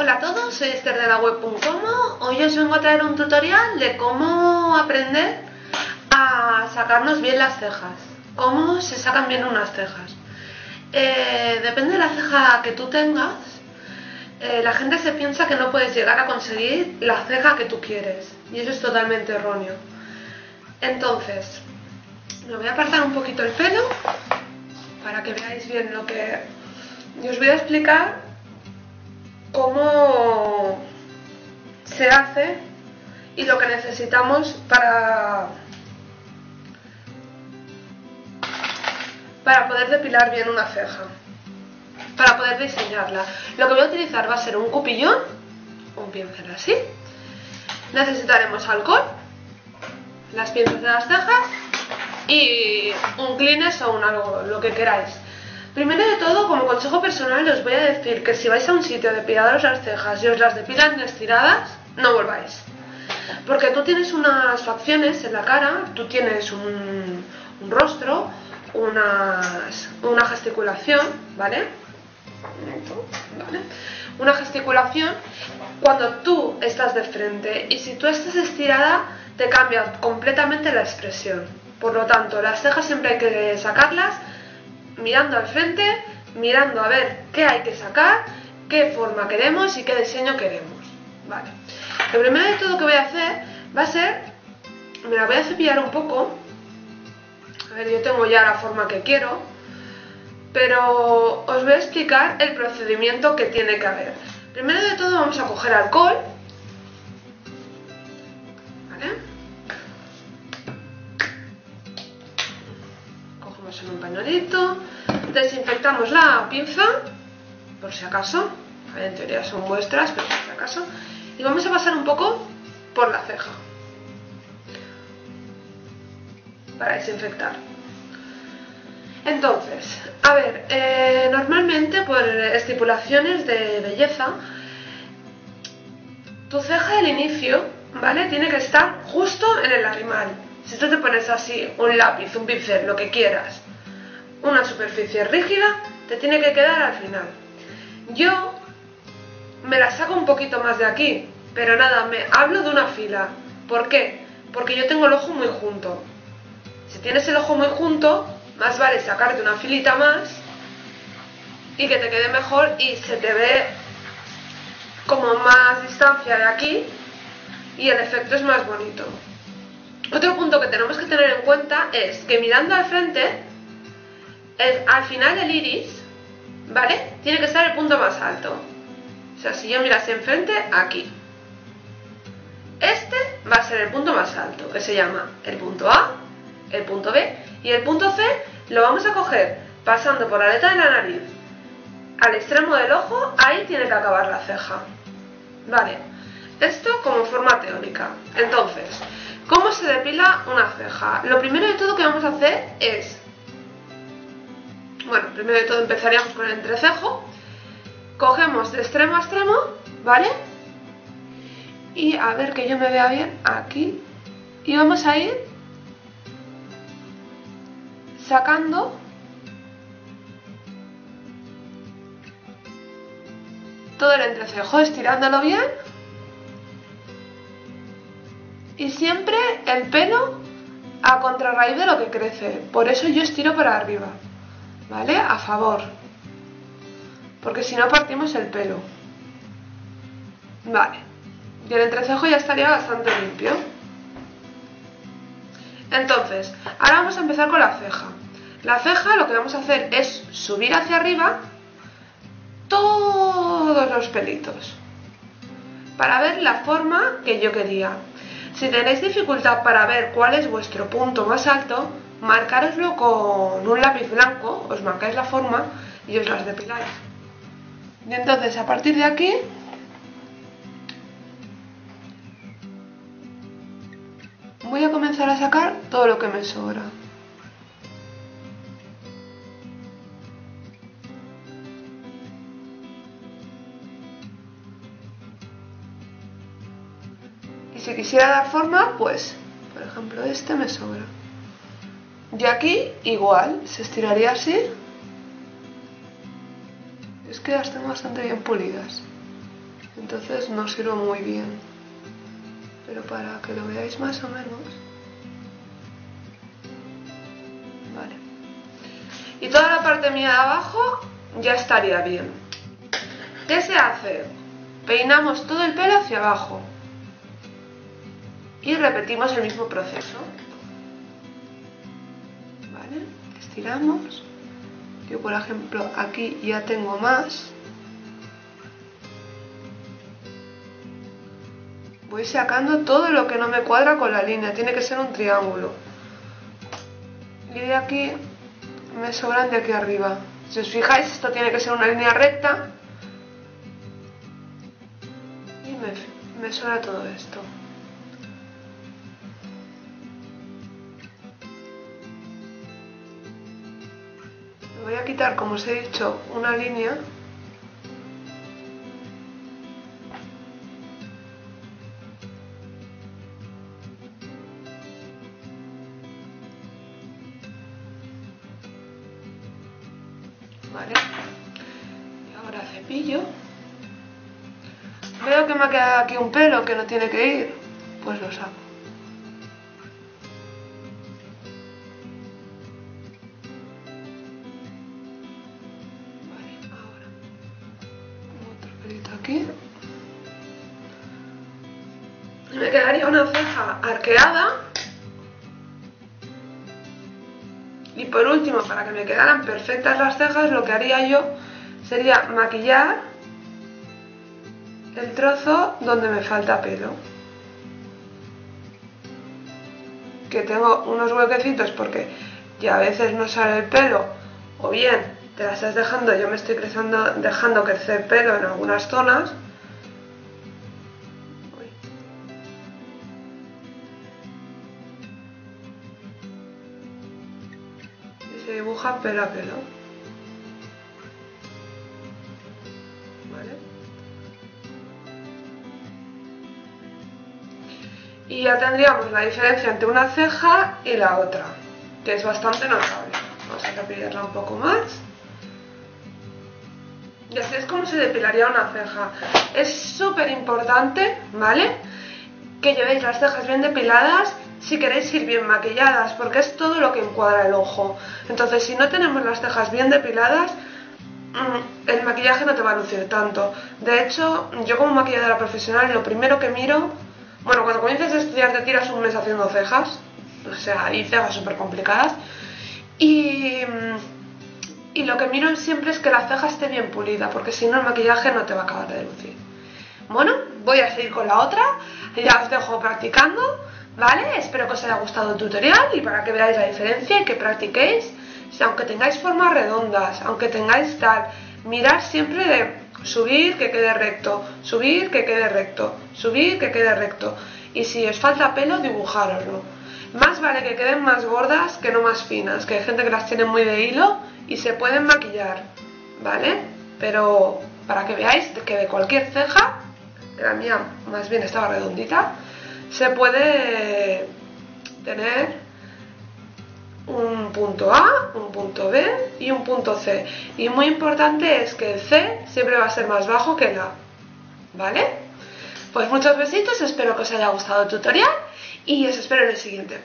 Hola a todos, soy Esther de la web.com. Hoy os vengo a traer un tutorial de cómo aprender a sacarnos bien las cejas. Cómo se sacan bien unas cejas. Eh, depende de la ceja que tú tengas, eh, la gente se piensa que no puedes llegar a conseguir la ceja que tú quieres. Y eso es totalmente erróneo. Entonces, me voy a apartar un poquito el pelo para que veáis bien lo que... Y os voy a explicar cómo se hace y lo que necesitamos para, para poder depilar bien una ceja, para poder diseñarla. Lo que voy a utilizar va a ser un cupillón, un pincel así, necesitaremos alcohol, las pinzas de las cejas y un Kleenex o un algo, lo que queráis. Primero de todo, como consejo personal, os voy a decir que si vais a un sitio de depilaros las cejas y os las depilan estiradas, no volváis. Porque tú tienes unas facciones en la cara, tú tienes un, rostro, una gesticulación, ¿vale? ¿vale? Una gesticulación cuando tú estás de frente y si tú estás estirada te cambia completamente la expresión. Por lo tanto, las cejas siempre hay que sacarlas mirando al frente, mirando a ver qué hay que sacar, qué forma queremos y qué diseño queremos. Vale. Lo primero de todo que voy a hacer va a ser, me la voy a cepillar un poco. A ver, yo tengo ya la forma que quiero, pero os voy a explicar el procedimiento que tiene que haber. Primero de todo vamos a coger alcohol. Cogemos en un pañuelito desinfectamos la pinza, por si acaso, en teoría son vuestras, pero por si acaso, y vamos a pasar un poco por la ceja para desinfectar. Entonces, a ver, eh, normalmente por estipulaciones de belleza, tu ceja del inicio, ¿vale? Tiene que estar justo en el lagrimal. Si tú te pones así, un lápiz, un pincel, lo que quieras, una superficie rígida, te tiene que quedar al final. Yo me la saco un poquito más de aquí, pero nada, me hablo de una fila. ¿Por qué? Porque yo tengo el ojo muy junto. Si tienes el ojo muy junto, más vale sacarte una filita más y que te quede mejor y se te ve como más distancia de aquí y el efecto es más bonito. Otro punto que tenemos que tener en cuenta es que mirando al frente al final del iris, ¿vale? Tiene que estar el punto más alto. O sea, si yo mirase enfrente, aquí. Este va a ser el punto más alto, que se llama el punto A, el punto B y el punto C lo vamos a coger pasando por la aleta de la nariz al extremo del ojo, ahí tiene que acabar la ceja. Vale, esto como forma teórica. Entonces, ¿cómo se depila una ceja? Lo primero de todo que vamos a hacer es bueno, primero de todo empezaríamos con el entrecejo. Cogemos de extremo a extremo, ¿vale? Y a ver que yo me vea bien, aquí. Y vamos a ir sacando todo el entrecejo, estirándolo bien. Y siempre el pelo a contrarraíz de lo que crece. Por eso yo estiro para arriba. ¿vale? A favor. Porque si no partimos el pelo. Vale. Y el entrecejo ya estaría bastante limpio. Entonces, ahora vamos a empezar con la ceja. La ceja lo que vamos a hacer es subir hacia arriba todos los pelitos para ver la forma que yo quería. Si tenéis dificultad para ver cuál es vuestro punto más alto, marcároslo con un lápiz blanco, os marcáis la forma y os las depiláis. Y entonces a partir de aquí voy a comenzar a sacar todo lo que me sobra. Si quisiera dar forma, pues, por ejemplo, este me sobra. Y aquí igual, se estiraría así. Es que las tengo bastante bien pulidas. entonces no sirve muy bien pero para que lo veáis más o menos vale y toda la parte mía de abajo ya estaría bien ¿qué se hace? peinamos todo el pelo hacia abajo y repetimos el mismo proceso. Vale estiramos. Yo por ejemplo aquí ya tengo más. Voy sacando todo lo que no me cuadra con la línea. Tiene que ser un triángulo. Y de aquí me sobran de aquí arriba. Si os fijáis esto tiene que ser una línea recta. Y me, me sobra todo esto voy a quitar, como os he dicho, una línea Vale. Y ahora cepillo. Veo que me ha quedado aquí un pelo que no tiene que ir, pues lo saco. Y me quedaría una ceja arqueada. Y por último, para que me quedaran perfectas las cejas, lo que haría yo sería maquillar el trozo donde me falta pelo. Que tengo unos huequecitos porque ya a veces no sale el pelo, o bien te la estás dejando, yo me estoy creciendo, dejando crecer pelo en algunas zonas. Y se dibuja pelo a pelo. Y ya tendríamos la diferencia entre una ceja y la otra, que es bastante notable. Vamos a capillarla un poco más. Y es como se depilaría una ceja. Es súper importante, ¿vale? Que llevéis las cejas bien depiladas si queréis ir bien maquilladas, porque es todo lo que encuadra el ojo. Entonces, si no tenemos las cejas bien depiladas, mm, el maquillaje no te va a lucir tanto. De hecho, yo como maquilladora profesional, lo primero que miro... Bueno, cuando comienzas a estudiar te tiras un mes haciendo cejas, o sea, hay cejas súper complicadas. Y mm, y lo que miro siempre es que la ceja esté bien pulida, porque si no el maquillaje no te va a acabar de lucir. Bueno, voy a seguir con la otra, ya os dejo practicando, ¿vale? Espero que os haya gustado el tutorial y para que veáis la diferencia y que practiquéis, si aunque tengáis formas redondas, aunque tengáis tal, mirar siempre de subir que quede recto, subir que quede recto, subir que quede recto. Y si os falta pelo, dibujároslo. Más vale que queden más gordas que no más finas, que hay gente que las tiene muy de hilo y se pueden maquillar, ¿vale? Pero para que veáis que de cualquier ceja, la mía más bien estaba redondita, se puede tener un punto A, un punto B y un punto C. Y muy importante es que el C siempre va a ser más bajo que el A, ¿vale? Pues muchos besitos, espero que os haya gustado el tutorial y os espero en el siguiente.